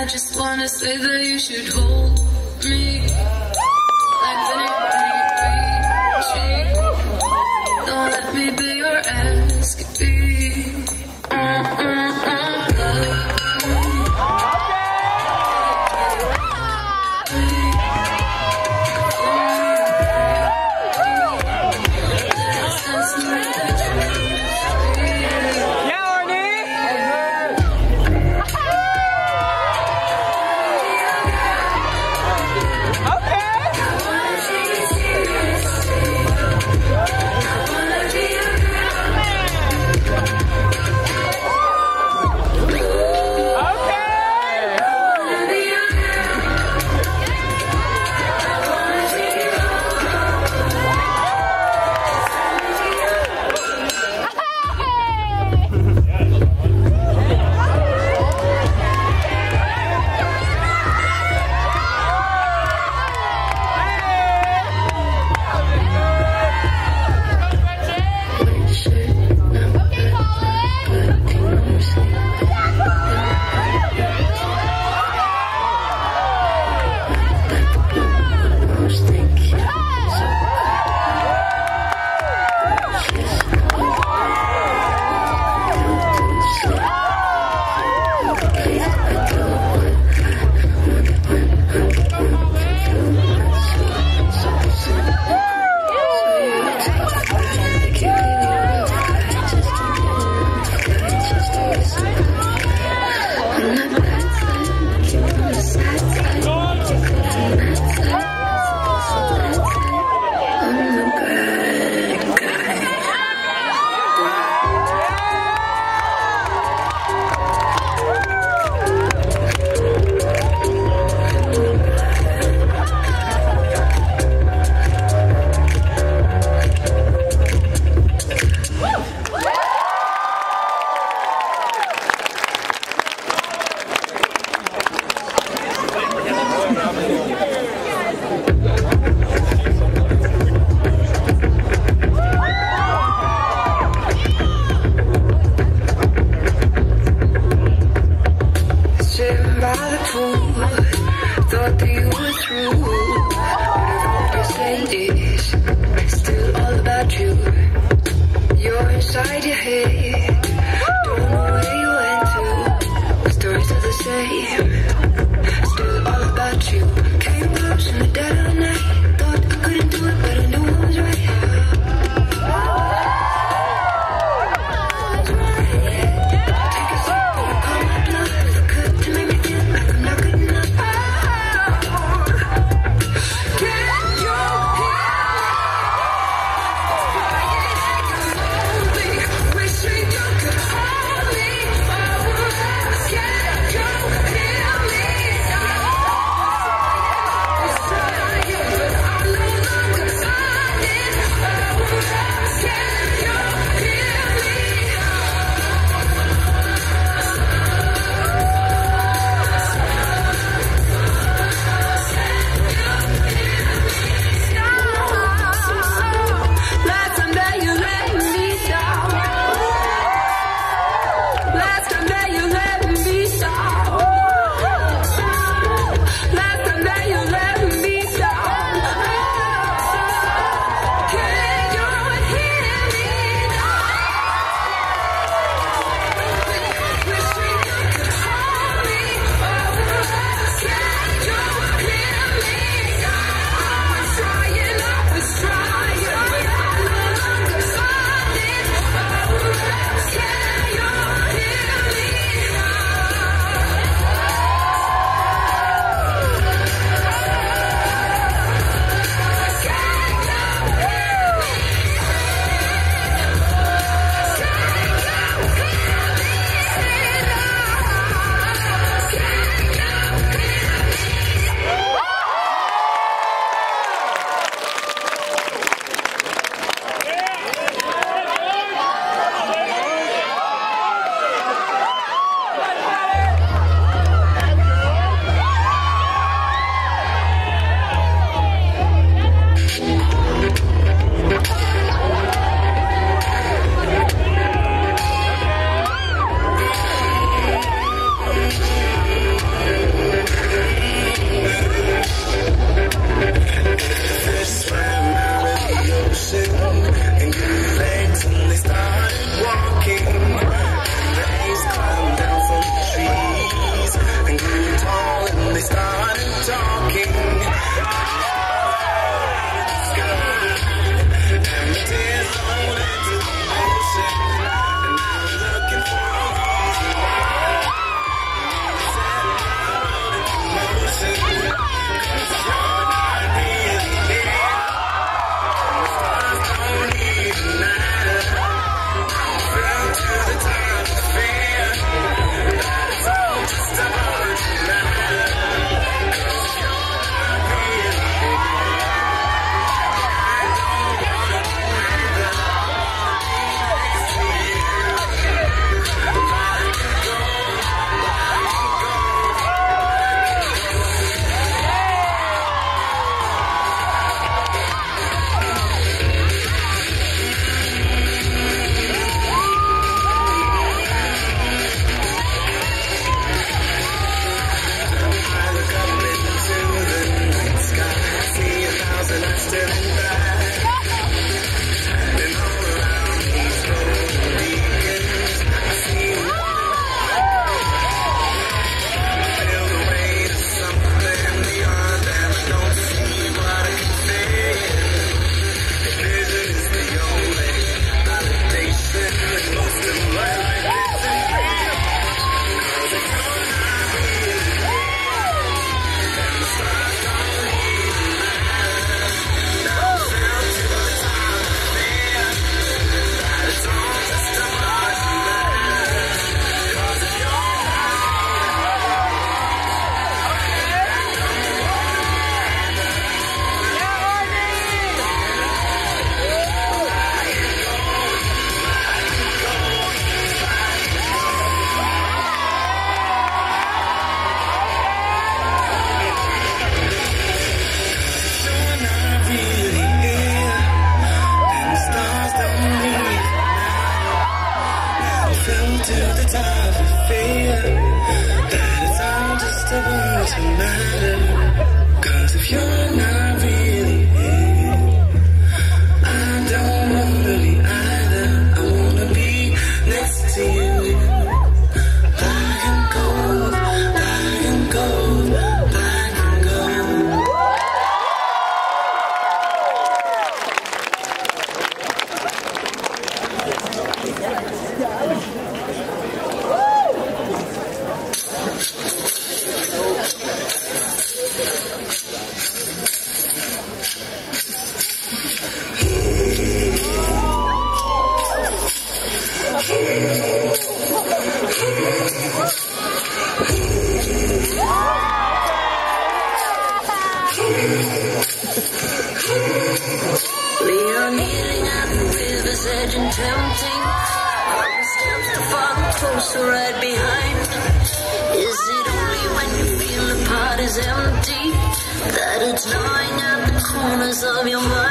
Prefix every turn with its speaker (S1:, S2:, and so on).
S1: I just wanna say that you should hold me
S2: thought you were through. But I hope you say this. Still all about you. You're inside. les está till the time of
S1: fear. that it's all just a matter. And tempting. The steps to follow closer right behind. Is it only when you feel the pot is empty that it's gnawing at the corners of your mind?